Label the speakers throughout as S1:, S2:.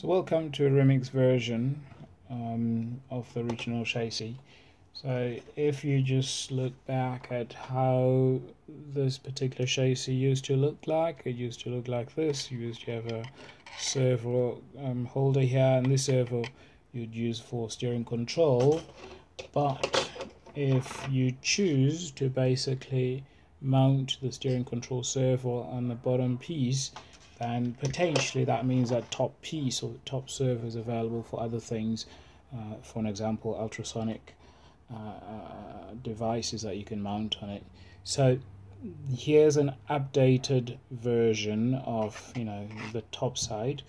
S1: So welcome to a remix version um, of the original chassis. So if you just look back at how this particular chassis used to look like, it used to look like this. You used to have a servo um, holder here and this servo you'd use for steering control. But if you choose to basically mount the steering control servo on the bottom piece and potentially that means that top piece or top servo is available for other things uh, for an example ultrasonic uh, uh, devices that you can mount on it. So here's an updated version of you know the top side.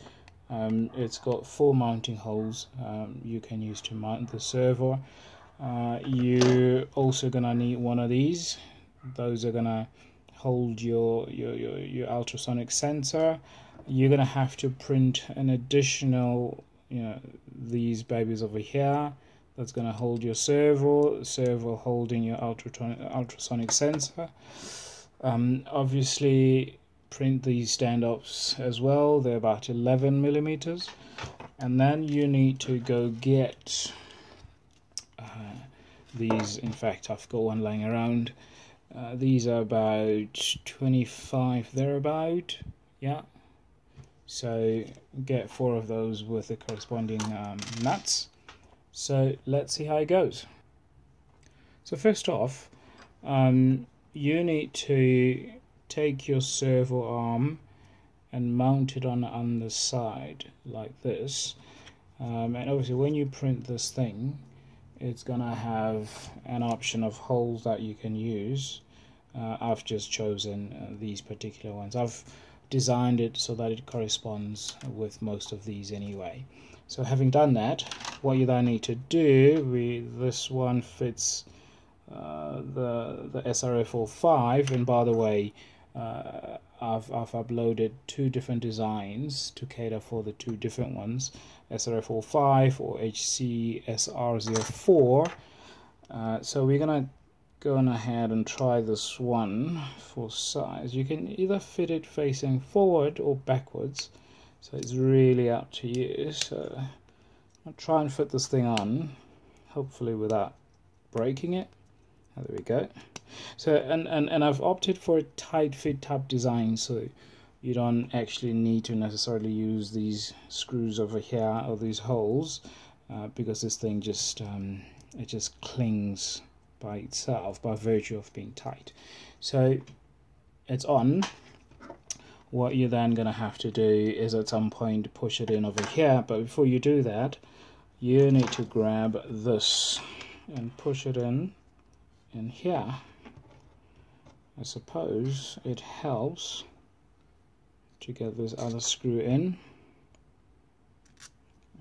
S1: Um, it's got four mounting holes um, you can use to mount the servo. Uh, you're also gonna need one of these those are gonna hold your, your, your, your ultrasonic sensor. You're gonna have to print an additional you know these babies over here that's gonna hold your servo servo holding your ultrasonic sensor. Um, obviously print these stand-ups as well. They're about 11 millimeters. And then you need to go get uh, these. In fact I've got one lying around uh, these are about 25 thereabout. Yeah. So get four of those with the corresponding um, nuts. So let's see how it goes. So first off um, you need to take your servo arm and mount it on on the side like this. Um, and obviously when you print this thing it's gonna have an option of holes that you can use. Uh, I've just chosen uh, these particular ones. I've designed it so that it corresponds with most of these anyway. So having done that what you then need to do we this one fits uh, the the SRF05 and by the way uh, I've, I've uploaded two different designs to cater for the two different ones. SRF05 or HCSR04 uh, so we're gonna go on ahead and try this one for size. You can either fit it facing forward or backwards. So it's really up to you. So I'll try and fit this thing on hopefully without breaking it. Oh, there we go so and, and and I've opted for a tight fit type design so you don't actually need to necessarily use these screws over here or these holes uh, because this thing just um, it just clings by itself by virtue of being tight. So it's on. What you're then going to have to do is at some point push it in over here but before you do that you need to grab this and push it in in here I suppose it helps to get this other screw in.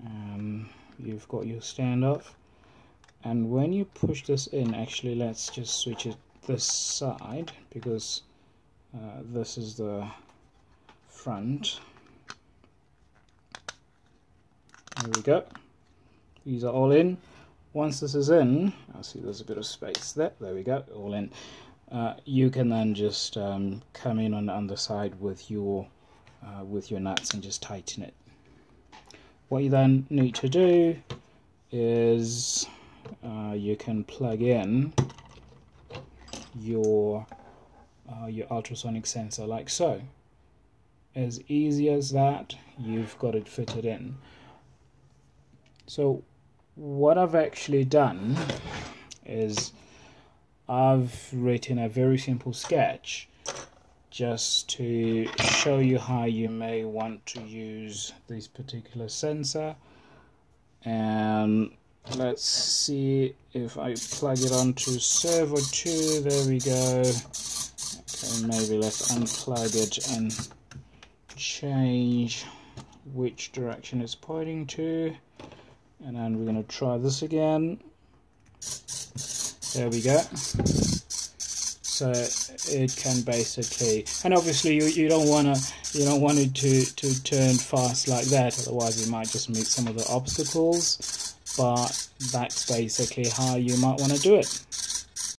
S1: And you've got your standoff and when you push this in actually let's just switch it this side because uh, this is the front. There we go. These are all in. Once this is in I see there's a bit of space there. There we go. All in uh, you can then just um, come in on on the side with your uh, with your nuts and just tighten it. What you then need to do is uh, you can plug in your uh, your ultrasonic sensor like so. As easy as that you've got it fitted in. So what I've actually done is I've written a very simple sketch just to show you how you may want to use this particular sensor. And let's see if I plug it onto servo 2 there we go. Okay maybe let's unplug it and change which direction it's pointing to. And then we're going to try this again there we go. So it can basically and obviously you, you don't want to you don't want it to to turn fast like that otherwise it might just meet some of the obstacles but that's basically how you might want to do it